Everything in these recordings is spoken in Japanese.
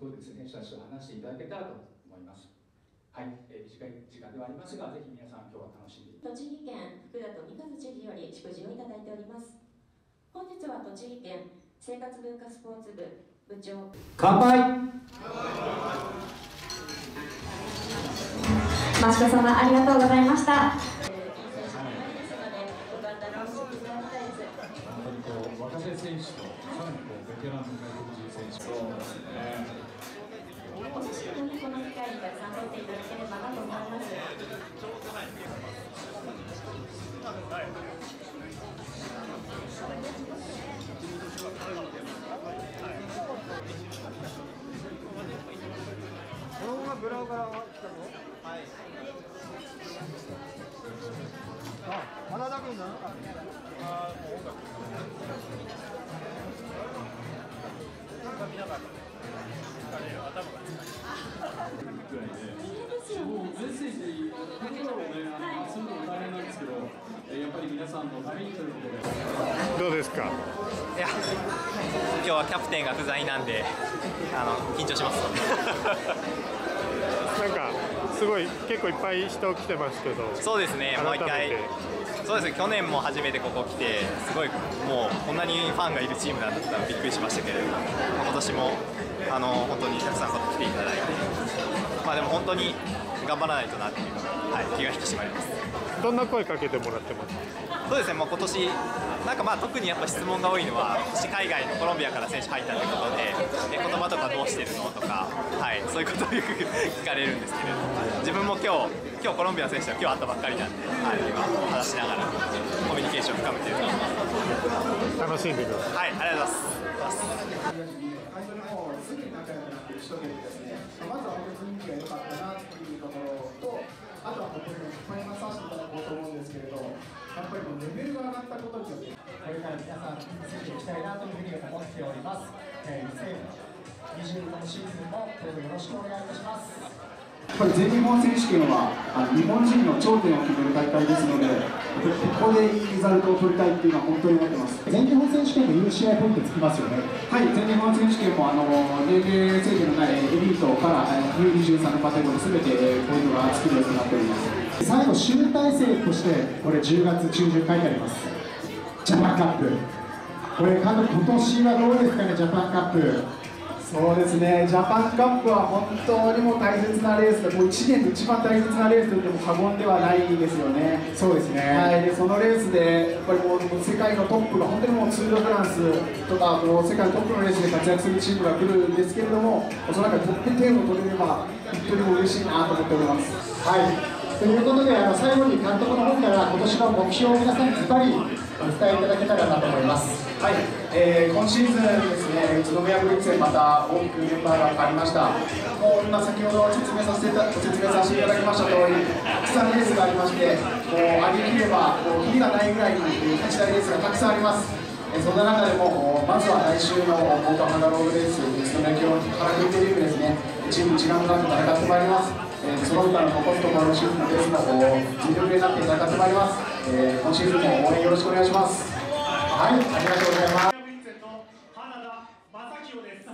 ことでですね、選手たちと話していただけたらと思います。はい、えー、短い時間ではありますが、ぜひ皆さん今日は楽しんで栃木県福田と三和知事より祝辞をいただいております。本日は栃木県生活文化スポーツ部部長乾杯益子様ありがとうございました。ブラウから来たのはい。あ、花田君なあ、もう音楽。見なかった。頭がぐらいで、もうメッセージ、言葉をね、あのするのも大変なんですけど、やっぱり皆さんのためにということで。どうですか？いや、今日はキャプテンが不在なんで、あの緊張します。なんかすごい結構いっぱい人来てますけどそうですね毎回。そうですね去年も初めてここ来てすごいもうこんなにファンがいるチームなんだったらびっくりしましたけれども今年もあの本当にたくさん来ていただいてまあでも本当に頑張らないとなっていうのが、はい、気が引き締まります。どんな声かけてもらってます？そうですね、もう今年なんかまあ特にやっぱ質問が多いのは、海外のコロンビアから選手入ったということで、え言葉とかどうしてるのとか、はい、そういうことをよく聞かれるんですけれども、自分も今日今日コロンビアの選手は今日会ったばっかりなんで、はい、今、話しながらコミュニケーションを深めていると楽しんでください。はい、ありがとうございます。まずは本当に雰囲気が良かったなっぱりレベルが上がったことによって、これから皆さん、ついていきたいなというふうに思っております。えー、2022シーズンもどうぞよろしくお願いいたします。やっぱり全日本選手権はあの日本人の頂点を決める大会ですので、ここでいいリザルトを取りたいっていうのは本当に思ってます。全日本選手権も UCI ポイントつきますよね。はい、全日本選手権もあの年齢制限のないエリートから U23 のカテゴリーすべてポイントがつくようになっております。最後、集大成として、これ10月中旬書いてあります。ジャパンカップ。これ、監督、今年はどうですかね、ジャパンカップ。そうですね、ジャパンカップは本当にも大切なレースで、もう1年で一番大切なレースと言っても過言ではないですよね。そうですね、はい、でそのレースで、やっぱりもう世界のトップが、本当にもうツール・フランスとか、もう世界のトップのレースで活躍するチームが来るんですけれども、その中でトップ10を取れれば、本当にも嬉しいなと思っております。はいということで、あの最後に監督の方から今年の目標を皆さんにずばりお伝えいただけたらなと思います。はい、えー、今シーズンですね、宇都宮ブリッツまた大きくメンバーが変わりました。もう今先ほど説明させてご説明させていただきました通り、たくさんレースがありまして、もう上げきればもうキリがないぐらいに勝ちたいレースがたくさんあります。えそんな中でも、まずは来週のモーターハンダロードレース、宇都宮京原クリテリウムですね、チーム一丸となって戦ってまいります。えー、その他の残すところのシーズンのレースも全力でなって戦ってまいります。えー、今シーズンも応援よろしくお願いします。はい、ありがとうございます。花田正清です。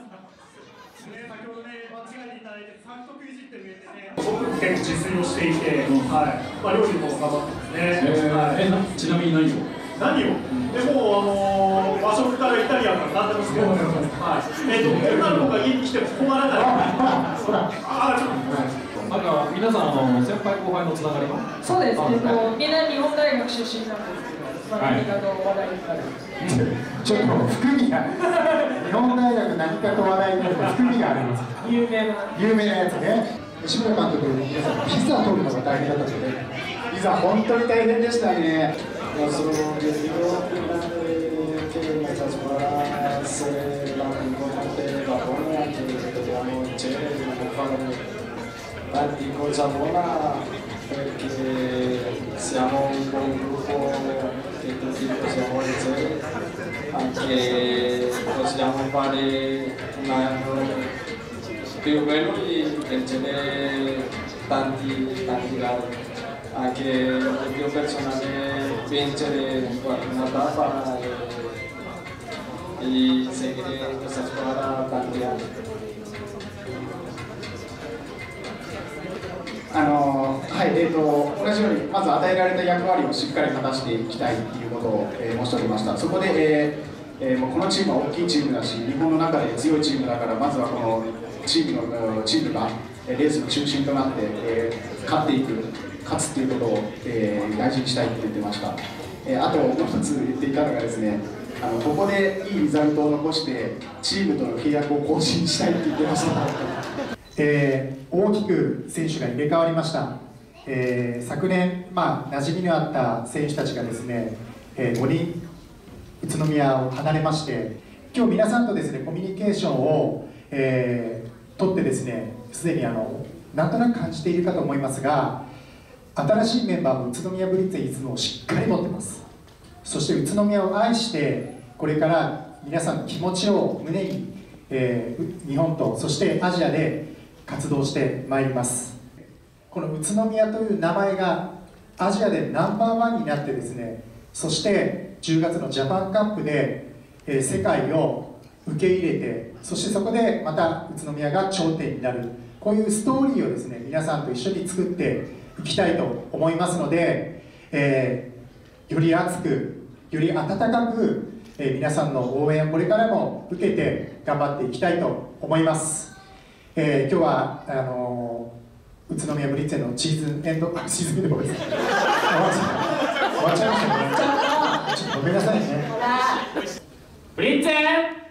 ね、先ほどね、間違えていただいて、作曲いじってくれてね。僕結構自炊をしていて、うん、はい、まあ料理も頑張ってますね。えー、はい、えちなみに何を？何を？でもあのー、和食からイタリアンから何でも好きなんですよ。はい。えっ、ー、と女の子が家に来ても困らない。あ、そうだ。あ、ちょっと。なんか皆さんあの先輩後輩のつながりは？そうです。えっとみんな日本大学出身なんです。まあ、何かと話題になる、ちょっと含みが日本大学何かと話題になる含みがあります有名な有名なやつね志村監督皆さんピザ取るのが大変だったんですよねピザ本当に大変でしたね tanti cosa buona perché siamo un buon gruppo che tutti possiamo essere, anche possiamo fare un anno più bello di vincere tanti, tanti gare. Anche il mio personale vincere una tappa e, e seguire questa squadra tanti anni. あのはいえーと、同じようにまず与えられた役割をしっかり果たしていきたいということを、えー、申しておりました。そこで、えーえー、もうこのチームは大きいチームだし日本の中で強いチームだからまずはこのチームのチームがレースの中心となって、え、勝っていく勝つっていうことを、えー、大事にしたいって言ってました、え、あともう一つ言っていたのがですねあのここでいいリザルトを残してチームとの契約を更新したいって言ってました、えー、大きく選手が入れ替わりました、えー、昨年、まあ、馴染みのあった選手たちがですね、えー、5人宇都宮を離れまして今日皆さんとですねコミュニケーションを、えー、取ってですねすでにあのなんとなく感じているかと思いますが新しいメンバーも宇都宮ブリッツェイズムをしっかり持ってます。そして宇都宮を愛してこれから皆さんの気持ちを胸に、えー、日本とそしてアジアで活動してまいります。この宇都宮という名前がアジアでナンバーワンになってですねそして10月のジャパンカップで、え、世界を受け入れてそしてそこでまた宇都宮が頂点になる。こういうストーリーをですね皆さんと一緒に作っていきたいと思いますので、えー、より熱くより温かく、えー、皆さんの応援をこれからも受けて頑張っていきたいと思います、えー、今日はあのー宇都宮ブリッツェのシーズンエンドあシーズンエンドです終わっちゃい。ましたねちょっとごめんなさいね。ブリッツェ